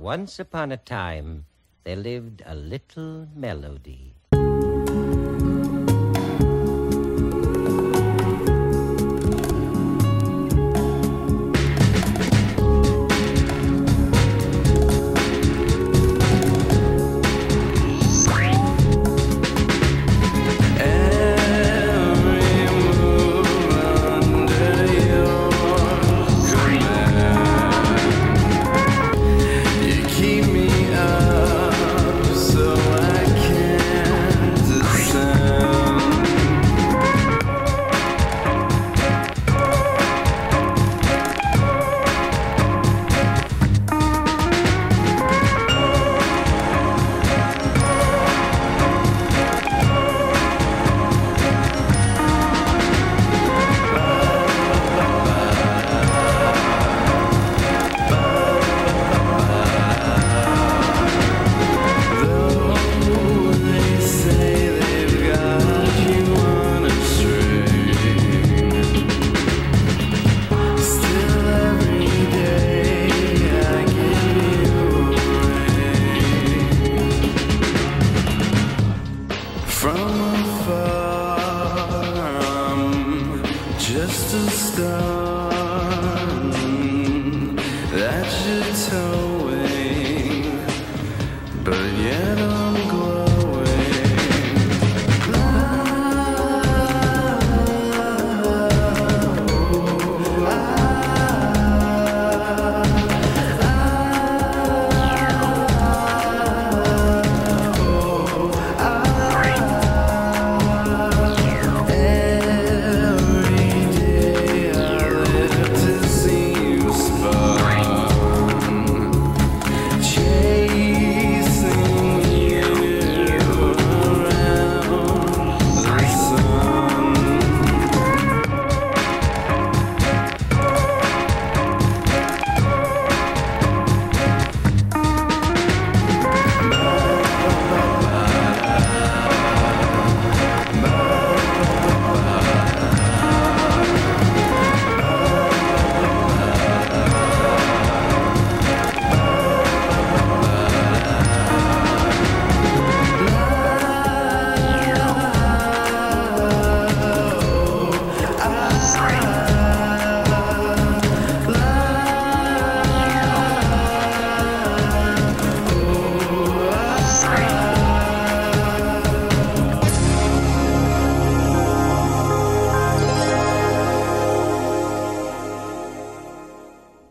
Once upon a time, there lived a little melody. Just a stone that you're towing, but yet I'm